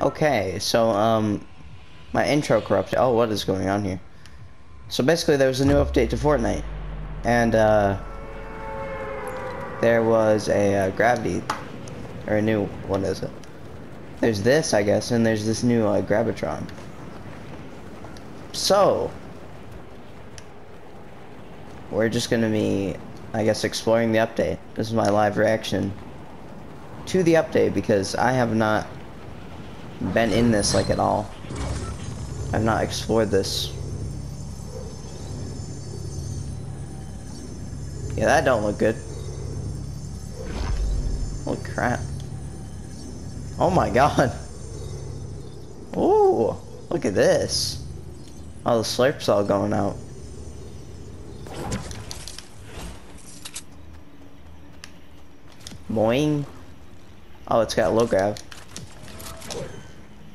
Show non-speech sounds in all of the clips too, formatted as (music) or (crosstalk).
Okay, so um, my intro corrupted. Oh, what is going on here? So basically, there was a new update to Fortnite, and uh, there was a uh, gravity, or a new what is it? There's this, I guess, and there's this new uh, gravitron. So we're just gonna be, I guess, exploring the update. This is my live reaction to the update because I have not been in this like at all. I've not explored this. Yeah, that don't look good. Holy crap. Oh my (laughs) god. Ooh, look at this. Oh, the slurp's all going out. Boing. Oh, it's got low grav.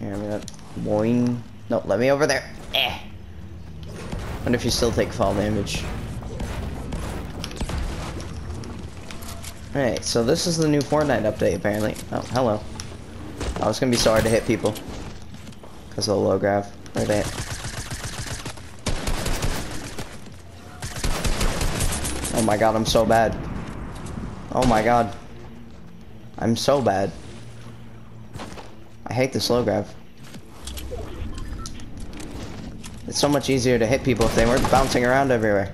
Here, I'm gonna boing. No, let me over there. Eh. Wonder if you still take fall damage. Alright, so this is the new Fortnite update, apparently. Oh, hello. Oh, it's gonna be so hard to hit people. Because of the low grav. Right there. Oh my god, I'm so bad. Oh my god. I'm so bad. I hate the slow grav. It's so much easier to hit people if they weren't bouncing around everywhere.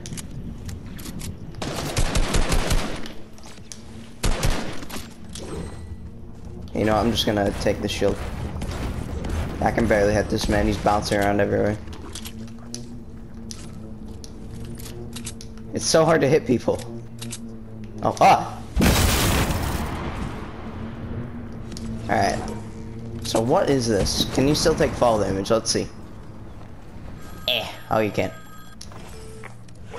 You know, I'm just gonna take the shield. I can barely hit this man, he's bouncing around everywhere. It's so hard to hit people. Oh, ah! Alright. So what is this? Can you still take fall damage? Let's see. Oh, you can't.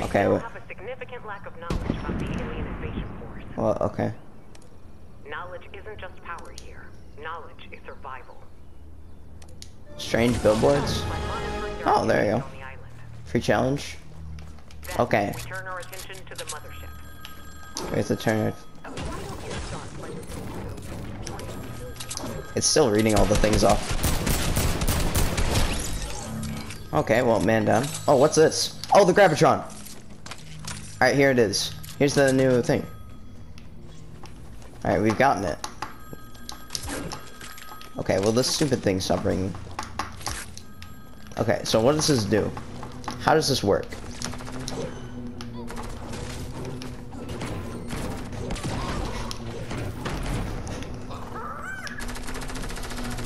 Okay. Well, have a significant lack of knowledge about the alien invasion force. well, okay. Knowledge isn't just power here. Knowledge is survival. Strange billboards. By monitoring their Oh, there you go. on the island. Free challenge. Okay. We turn our attention to the mothership. Where's the turner? It's still reading all the things off. Okay, well, man down. Oh, what's this? Oh, the Gravitron! Alright, here it is. Here's the new thing. Alright, we've gotten it. Okay, well, this stupid thing stop ringing. Okay, so what does this do? How does this work?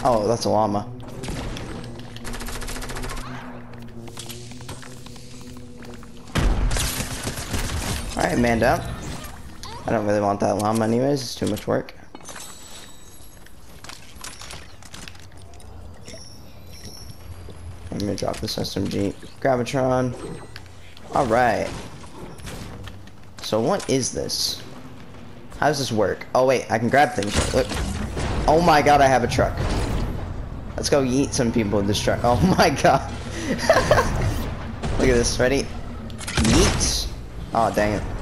Oh, that's a llama. Alright, man down. I don't really want that llama anyways, it's too much work. I'm gonna drop this SMG. Gravitron. Alright. So what is this? How does this work? Oh wait, I can grab things. Look. Oh my god, I have a truck. Let's go yeet some people with this truck. Oh (laughs) my god. (laughs) Look at this. Ready? Yeet. Oh, dang it.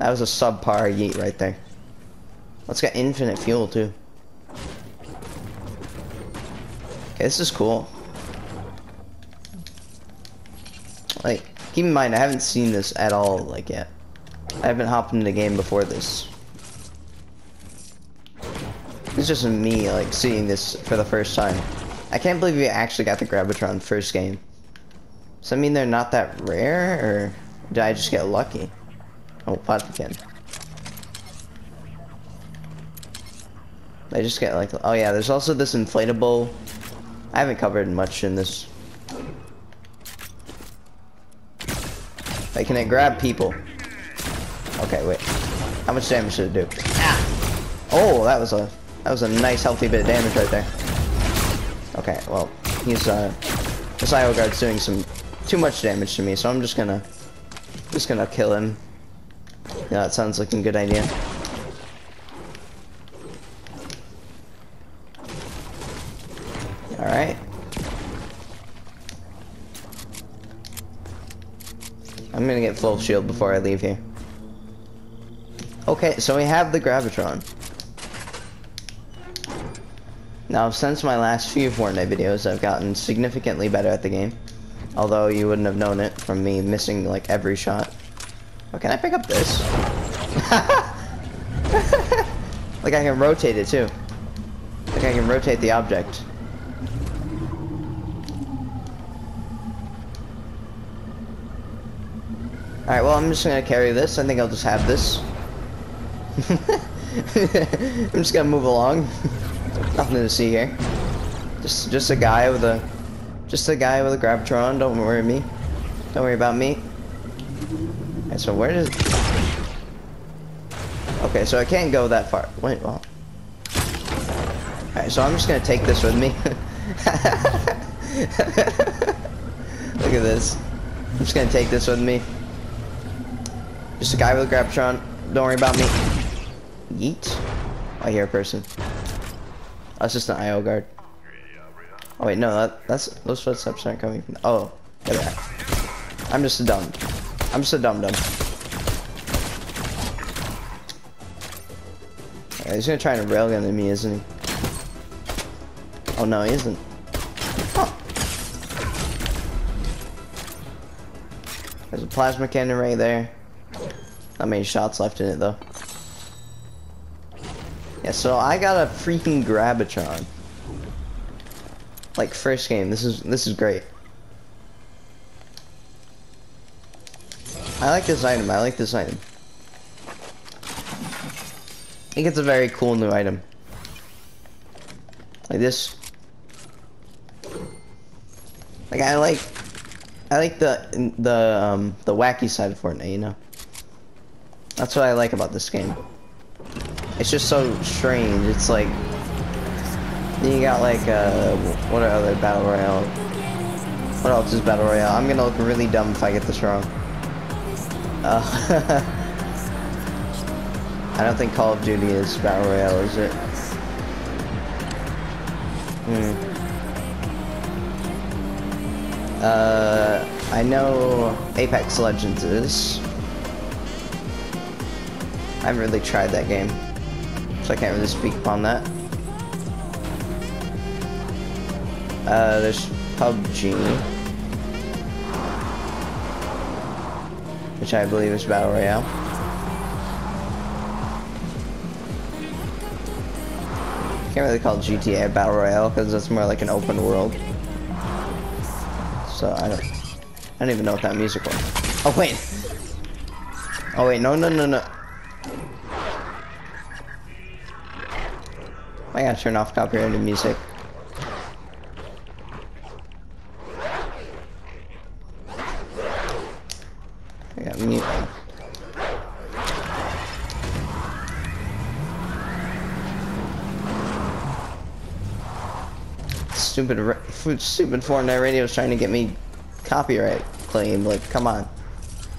That was a subpar yeet right there. Let's get infinite fuel, too. Okay, this is cool. Like, keep in mind, I haven't seen this at all, like, yet. I haven't hopped into the game before this. It's just me, like, seeing this for the first time. I can't believe we actually got the Gravitron first game. Does that mean they're not that rare, or did I just get lucky? Oh, again. I just get like, oh yeah, there's also this inflatable. I haven't covered much in this. Like, can it grab people? Okay, wait. How much damage should it do? Ah! Oh, that was a that was a nice healthy bit of damage right there. Okay, well, he's uh this IO guard's doing some too much damage to me, so I'm just gonna just gonna kill him. Yeah, that sounds like a good idea. Alright. I'm gonna get full shield before I leave here. Okay, so we have the Gravitron. Now, since my last few Fortnite videos, I've gotten significantly better at the game. Although you wouldn't have known it from me missing like every shot. Oh, can I pick up this? (laughs) like I can rotate it too. Like I can rotate the object. Alright, well I'm just gonna carry this. I think I'll just have this. (laughs) I'm just gonna move along. (laughs) Nothing to see here. Just just a guy with a just a guy with a Gravitron, don't worry me. Don't worry about me. Alright, so where does Okay, so I can't go that far. Wait, well. Alright, so I'm just gonna take this with me. (laughs) Look at this. I'm just gonna take this with me. Just a guy with a Gravitron. Don't worry about me. Yeet. I hear a person. Oh, that's just an IO guard. Oh wait, no, that, that's those footsteps aren't coming from. Oh, look at that. I'm just a dumb. I'm just a dumb dumb. Yeah, he's gonna try and railgun at me, isn't he? Oh no, he isn't. There's a plasma cannon right there. Not many shots left in it though. Yeah, so I got a freaking Gravitron. Like first game, this is this is great. I like this item, I like this item. I think it's a very cool new item. Like this. Like I like I like the the um the wacky side of Fortnite, you know. That's what I like about this game. It's just so strange. It's like then you got like uh what are other battle royale? What else is battle royale? I'm gonna look really dumb if I get this wrong. Uh, (laughs) I don't think Call of Duty is battle royale, is it? Hmm. Uh, I know Apex Legends is. I haven't really tried that game, so I can't really speak upon that. Uh, there's PUBG, which I believe is Battle Royale. Can't really call GTA Battle Royale because it's more like an open world. So I don't, I don't even know what that music was. Oh wait. Oh wait, no, no, no, no. I gotta turn off copyrighted music. I got mute. Stupid, (laughs) stupid Fortnite radio is trying to get me copyright claim. Like, come on,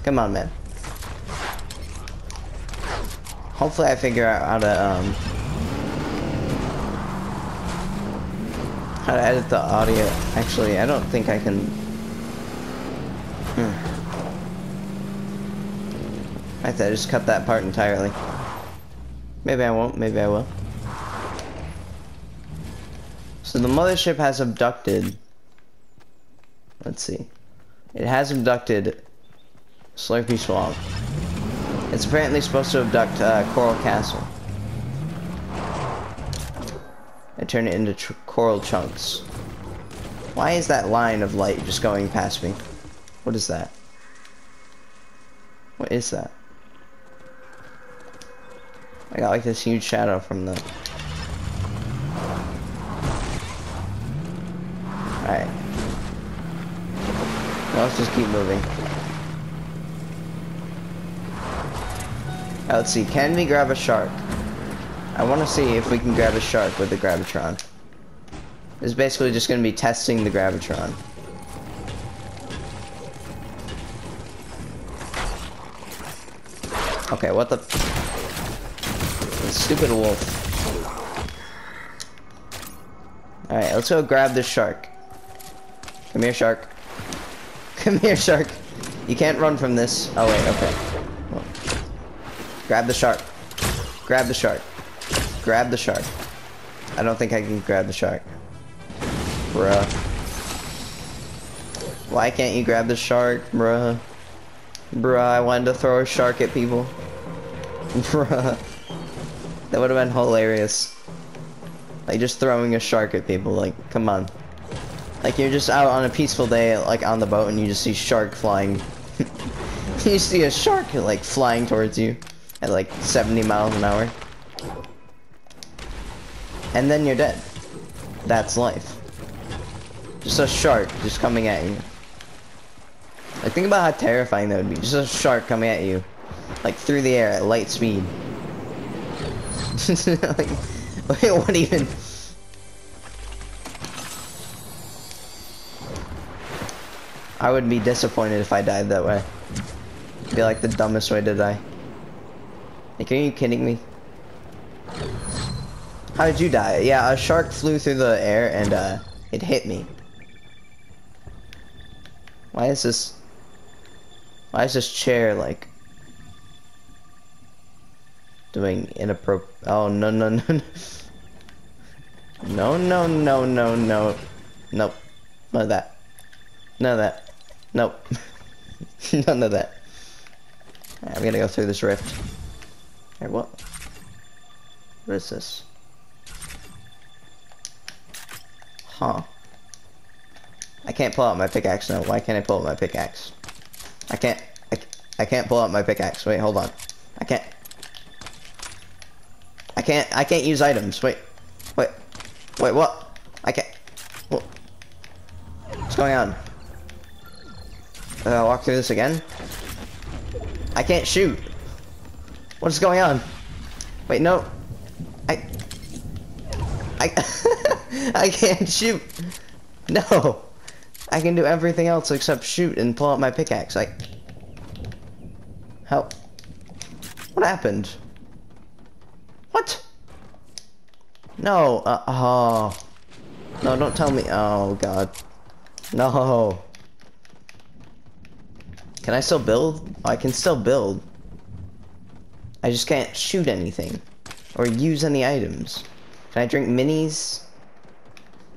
come on, man. Hopefully, I figure out how to um how to edit the audio. Actually, I don't think I can. Hmm. I have to just cut that part entirely. Maybe I won't, maybe I will. So the mothership has abducted. Let's see. It has abducted Slurpy Swamp. It's apparently supposed to abduct uh, Coral Castle. And turn it into coral chunks. Why is that line of light just going past me? What is that? What is that? I got like this huge shadow from the... Alright. Let's just keep moving. Now let's see, can we grab a shark? I want to see if we can grab a shark with the Gravitron. It's basically just going to be testing the Gravitron. Okay, what the... Stupid wolf. Alright, let's go grab this shark. Come here, shark. Come here, shark. You can't run from this. Oh, wait, okay. Well, grab the shark. Grab the shark. Grab the shark. I don't think I can grab the shark. Bruh. Why can't you grab the shark, bruh? Bruh, I wanted to throw a shark at people. (laughs) Bruh. That would have been hilarious. Like, just throwing a shark at people, like, come on. Like, you're just out on a peaceful day, like, on the boat, and you just see shark flying. (laughs) you see a shark, like, flying towards you at, like, 70 miles an hour. And then you're dead. That's life. Just a shark just coming at you. Like, think about how terrifying that would be. Just a shark coming at you. Like, through the air at light speed. (laughs) like, wait, (laughs) what even? I would be disappointed if I died that way. It'd be like the dumbest way to die. Like, are you kidding me? How did you die? Yeah, a shark flew through the air and uh, it hit me. Why is this... Why is this chair, like... Doing inappropriate... Oh, no, no, no, no. No, no, no, no, no. Nope. None of that. None of that nope (laughs) none of that. Right, I'm gonna go through this rift. Hey, what? What is this? Huh. I can't pull out my pickaxe now. Why can't I pull out my pickaxe? I can't. I, I can't pull out my pickaxe. Wait, hold on. I can't. I can't. I can't use items. Wait. Wait. Wait. What? I can't. What? What's going on? Uh, walk through this again. I can't shoot. What is going on? Wait, no. I. I. (laughs) I can't shoot. No. I can do everything else except shoot and pull out my pickaxe. Like, how? What happened? What? No. Uh, oh. No, don't tell me. Oh God. No. Can I still build? I can still build. I just can't shoot anything or use any items. Can I drink minis?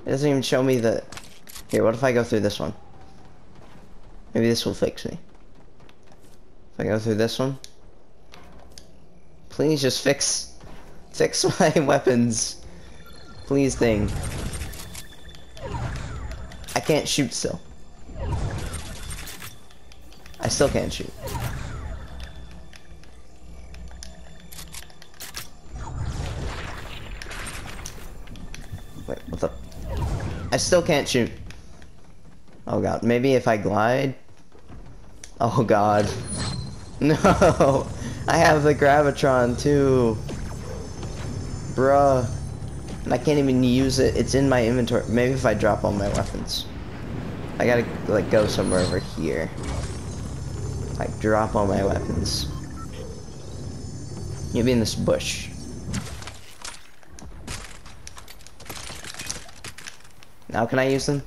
It doesn't even show me the... Here, what if I go through this one? Maybe this will fix me. If I go through this one? Please just fix... Fix (laughs) my weapons. Please thing. I can't shoot still. I still can't shoot. Wait, what the? I still can't shoot. Oh god, maybe if I glide? Oh god. (laughs) No! I have the Gravitron too! Bruh. And I can't even use it. It's in my inventory. Maybe if I drop all my weapons. I gotta, like, go somewhere over here. Like, drop all my weapons. You'll be in this bush. Now can I use them?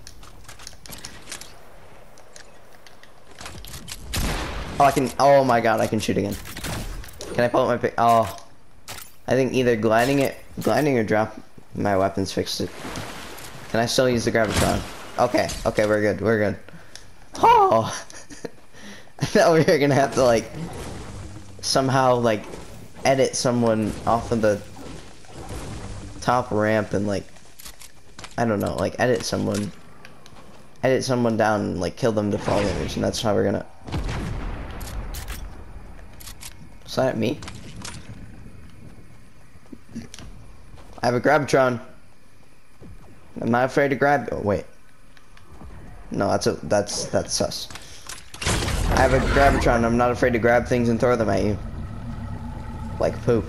Oh, I can, oh my god, I can shoot again. Can I pull up my pick? Oh. I think either gliding it, gliding or drop my weapons fixed it. Can I still use the Gravitron? Okay, okay, we're good, we're good. Oh! (laughs) Thought we are gonna have to like, somehow like, edit someone off of the top ramp and like, I don't know, like edit someone, edit someone down and like kill them to fall damage and that's how we're gonna is that me? I have a Gravitron. I'm not afraid to grab. Oh wait. No, that's a that's that's sus. I have a Gravitron. I'm not afraid to grab things and throw them at you. Like poop.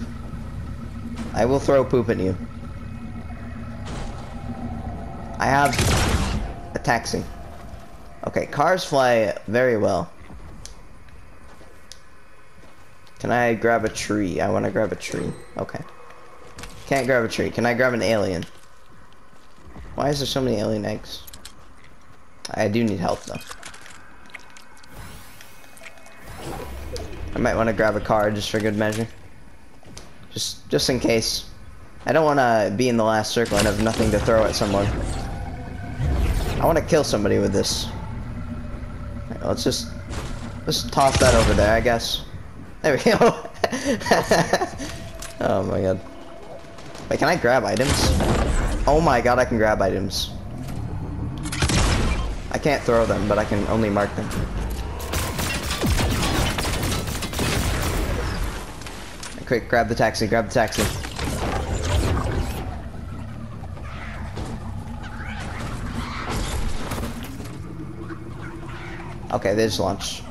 I will throw poop at you. I have a taxi. Okay, cars fly very well. Can I grab a tree? I want to grab a tree. Okay. Can't grab a tree. Can I grab an alien? Why is there so many alien eggs? I do need help though. I might want to grab a car just for good measure. Just just in case. I don't want to be in the last circle and have nothing to throw at someone. I want to kill somebody with this. Right, let's just let's toss that over there, I guess. There we go. (laughs) oh my god. Wait, can I grab items? Oh my god, I can grab items. I can't throw them, but I can only mark them. Quick, grab the taxi, grab the taxi. Okay, they just launched.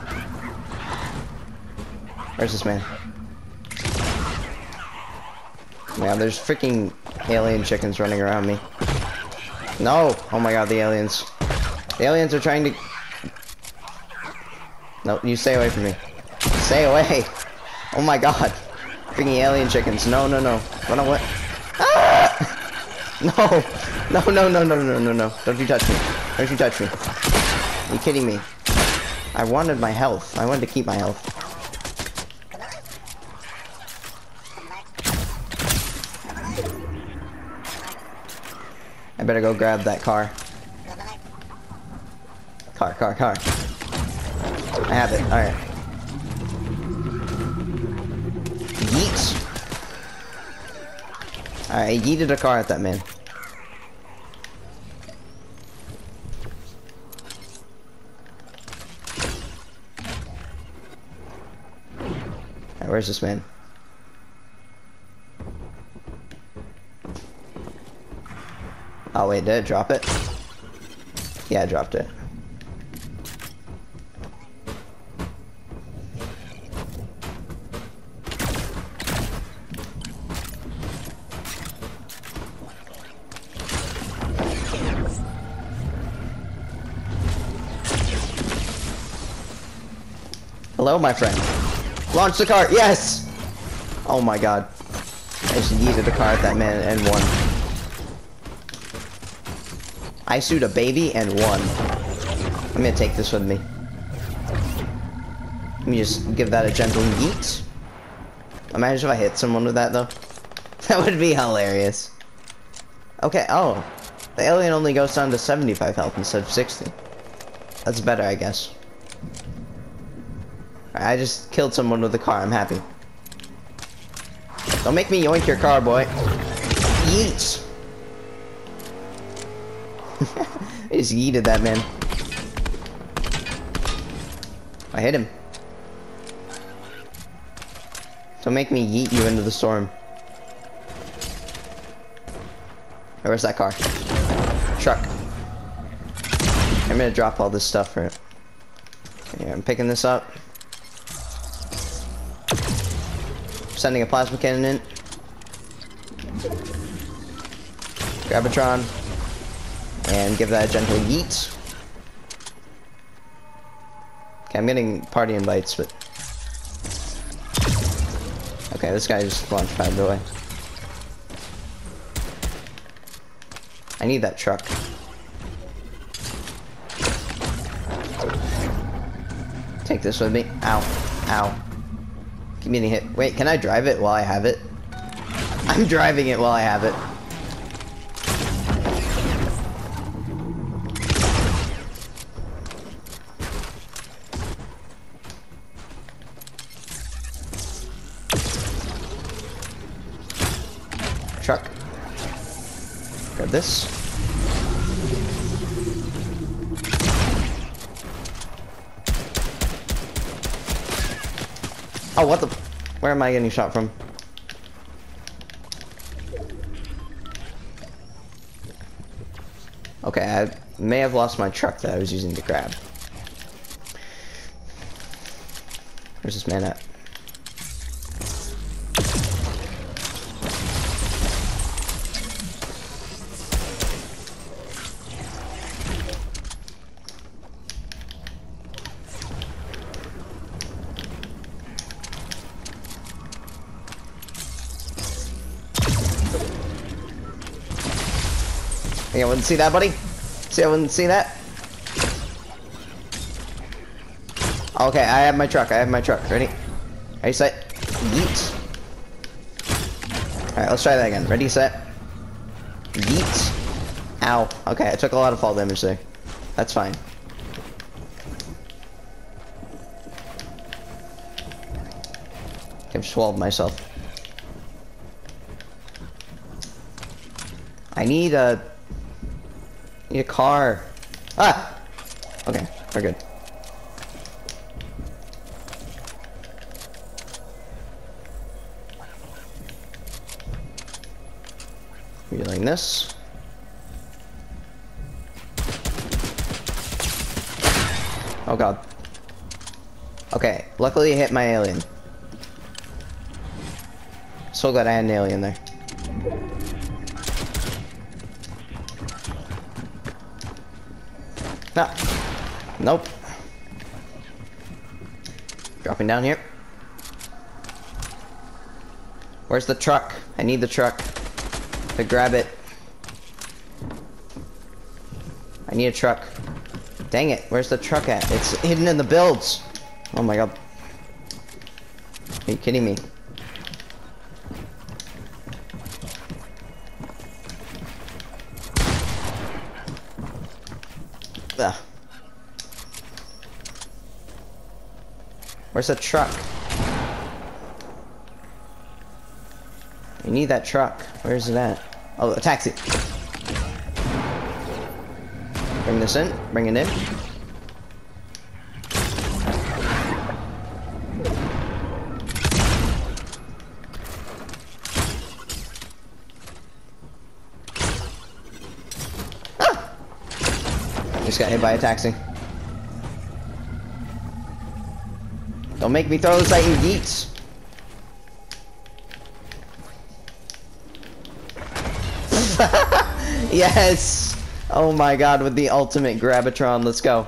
Where's this man? Man, there's freaking alien chickens running around me. No! Oh my god, the aliens. The aliens are trying to... No, you stay away from me. Stay away! (laughs) Oh my god. Freaking alien chickens. No, no, no. Run away. Ah! (laughs) No! No, no, no, no, no, no, no. Don't you touch me. Don't you touch me. Are you kidding me? I wanted my health. I wanted to keep my health. I better go grab that car. Car, car, car. I have it. Alright. Alright, I yeeted a car at that man. Alright, where's this man? Oh wait, did it drop it? Yeah, I dropped it. Hello, my friend. Launch the car. Yes! Oh my god. I just yeeted the car at that man and won. I sued a baby and won. I'm gonna take this with me. Let me just give that a gentle yeet. Imagine if I hit someone with that though. (laughs) That would be hilarious. Okay, oh. The alien only goes down to 75 health instead of 60. That's better, I guess. I just killed someone with a car. I'm happy. Don't make me yoink your car, boy. Yeet. (laughs) I just yeeted that man. I hit him. Don't make me yeet you into the storm. Where's that car? Truck. I'm gonna drop all this stuff for it. Okay, I'm picking this up. Sending a plasma cannon in. Grabatron. And give that a gentle yeet. Okay, I'm getting party invites, but... Okay, this guy just launch pad away. I need that truck. Take this with me. Ow. Ow. Give me any hit. Wait, can I drive it while I have it? (laughs) I'm driving it while I have it. Truck. Grab this. Oh, what the? Where am I getting shot from? Okay, I may have lost my truck that I was using to grab. Where's this man at? Wouldn't see that, buddy? See, I wouldn't see that? Okay, I have my truck. I have my truck. Ready? You set? Yeet. Alright, let's try that again. Ready, set. Yeet. Ow. Okay, I took a lot of fall damage there. That's fine. I've swallowed myself. I need a... Need a car. Ah! Okay, we're good. You're this. Oh god. Okay, luckily I hit my alien. So glad I had an alien there. No. Nope. Dropping down here. Where's the truck? I need the truck to grab it. I need a truck. Dang it, where's the truck at? It's hidden in the builds. Oh my god. Are you kidding me? Ugh. Where's the truck? You need that truck. Where's it at? Oh, a taxi. Bring this in. Bring it in. Hit by a taxi. Don't make me throw this at you geeks. yes! Oh my god, with the ultimate Grabatron. Let's go.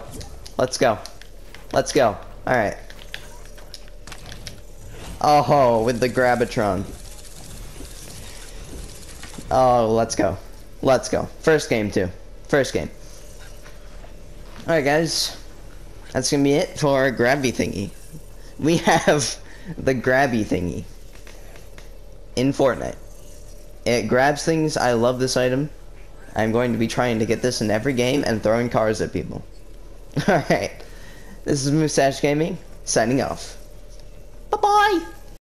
Let's go. Let's go. Alright. Oh, with the Grabatron. Oh, let's go. Let's go. First game, too. First game. Alright, guys. That's gonna be it for our grabby thingy. We have the grabby thingy in Fortnite. It grabs things. I love this item. I'm going to be trying to get this in every game and throwing cars at people. (laughs) Alright. This is Moostash Gaming, signing off. Bye-bye!